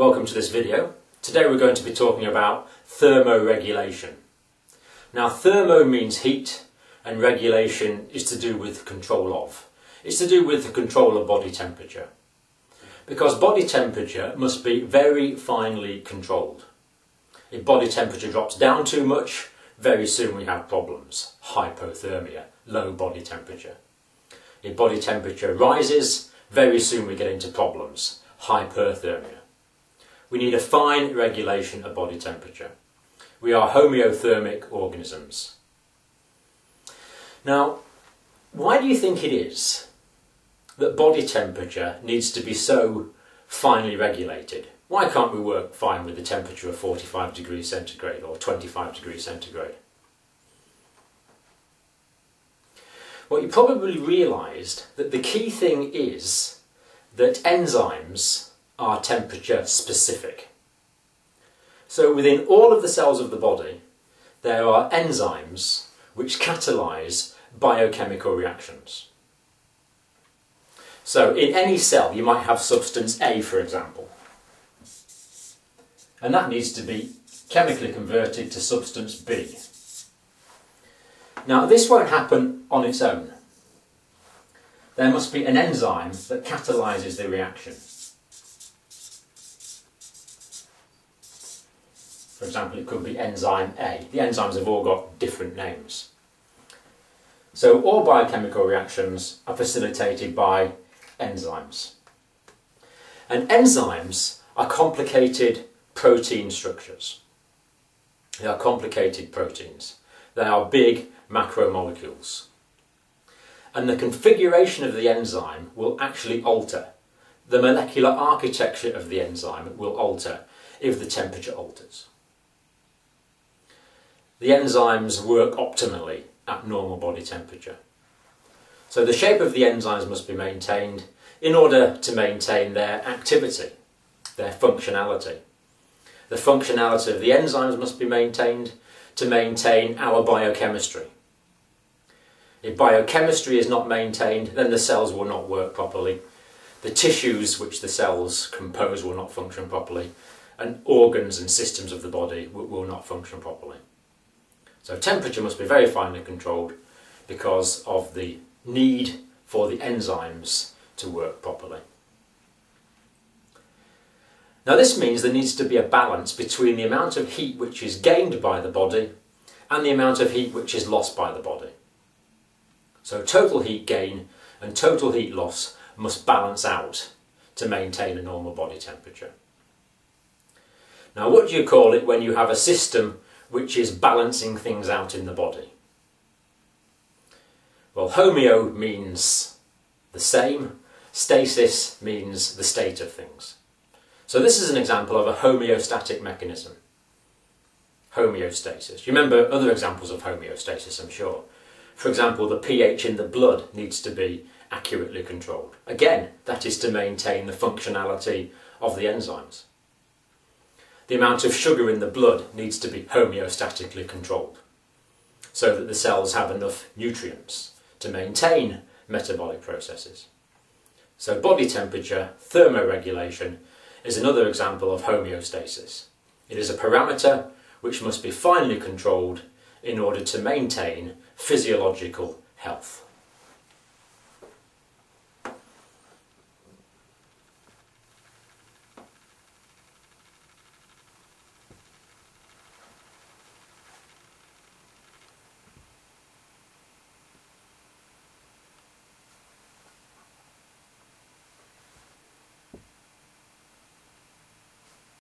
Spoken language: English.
welcome to this video. Today we're going to be talking about thermoregulation. Now thermo means heat and regulation is to do with control of. It's to do with the control of body temperature. Because body temperature must be very finely controlled. If body temperature drops down too much, very soon we have problems. Hypothermia, low body temperature. If body temperature rises, very soon we get into problems. Hyperthermia. We need a fine regulation of body temperature. We are homeothermic organisms. Now, why do you think it is that body temperature needs to be so finely regulated? Why can't we work fine with a temperature of 45 degrees centigrade or 25 degrees centigrade? Well, you probably realised that the key thing is that enzymes are temperature specific. So within all of the cells of the body, there are enzymes which catalyse biochemical reactions. So in any cell you might have substance A for example and that needs to be chemically converted to substance B. Now this won't happen on its own. There must be an enzyme that catalyses the reaction. For example, it could be enzyme A. The enzymes have all got different names. So all biochemical reactions are facilitated by enzymes. And enzymes are complicated protein structures. They are complicated proteins. They are big macromolecules. And the configuration of the enzyme will actually alter. The molecular architecture of the enzyme will alter if the temperature alters the enzymes work optimally at normal body temperature. So the shape of the enzymes must be maintained in order to maintain their activity, their functionality. The functionality of the enzymes must be maintained to maintain our biochemistry. If biochemistry is not maintained, then the cells will not work properly. The tissues which the cells compose will not function properly, and organs and systems of the body will not function properly. So temperature must be very finely controlled because of the need for the enzymes to work properly. Now this means there needs to be a balance between the amount of heat which is gained by the body and the amount of heat which is lost by the body. So total heat gain and total heat loss must balance out to maintain a normal body temperature. Now what do you call it when you have a system which is balancing things out in the body. Well, homeo means the same, stasis means the state of things. So this is an example of a homeostatic mechanism. Homeostasis. You remember other examples of homeostasis, I'm sure. For example, the pH in the blood needs to be accurately controlled. Again, that is to maintain the functionality of the enzymes the amount of sugar in the blood needs to be homeostatically controlled so that the cells have enough nutrients to maintain metabolic processes. So body temperature, thermoregulation, is another example of homeostasis. It is a parameter which must be finely controlled in order to maintain physiological health.